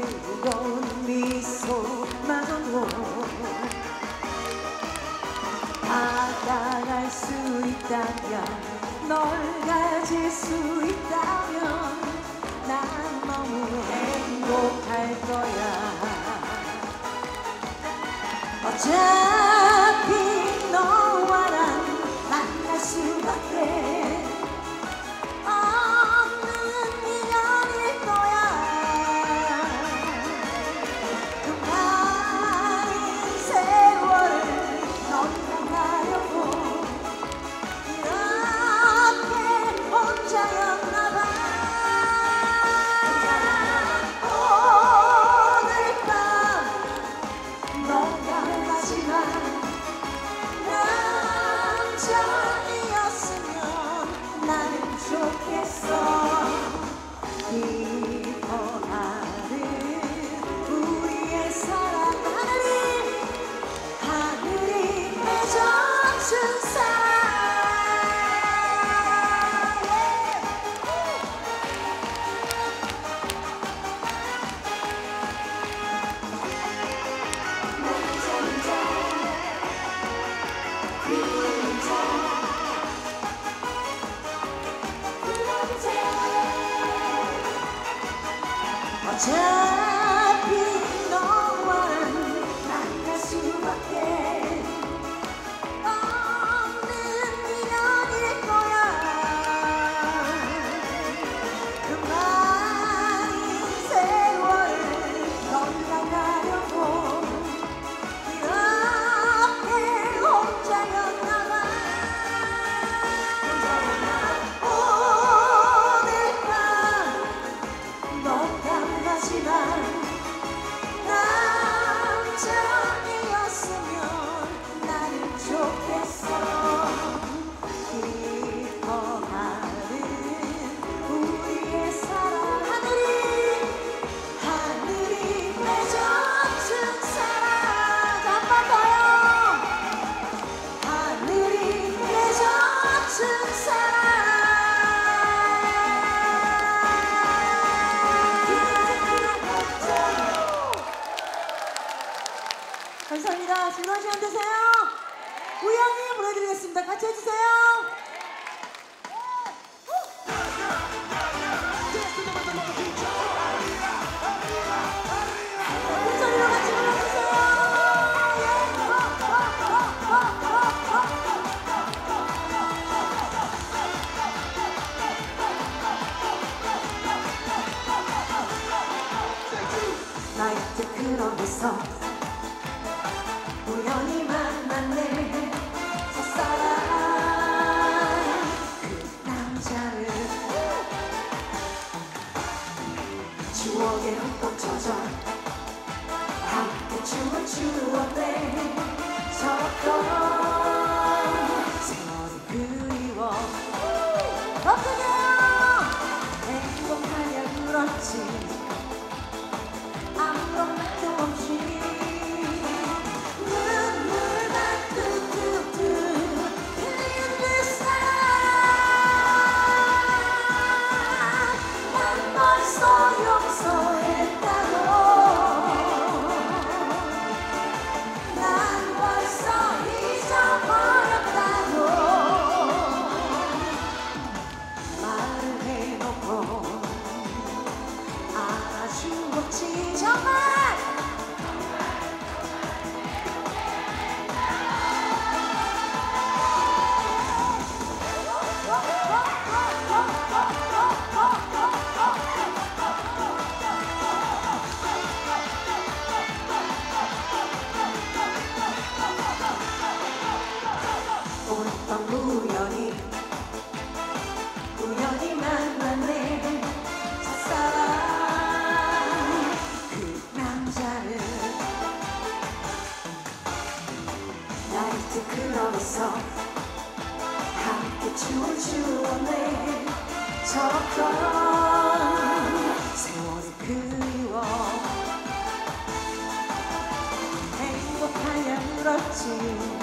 뜨거운 미소만으로 알아갈 수 있다면 널 가질 수 있다면 난 너무 행복할 거야. 어차 time. 길에서 우연히 만났네. 첫사랑 그 남자를 추억에 흠뻑 젖어 함께 춤을 추었네. 서로 그 클럽에서 함께 춤을 추었네. 저런 세월이 그리워 행복하냐 물었지.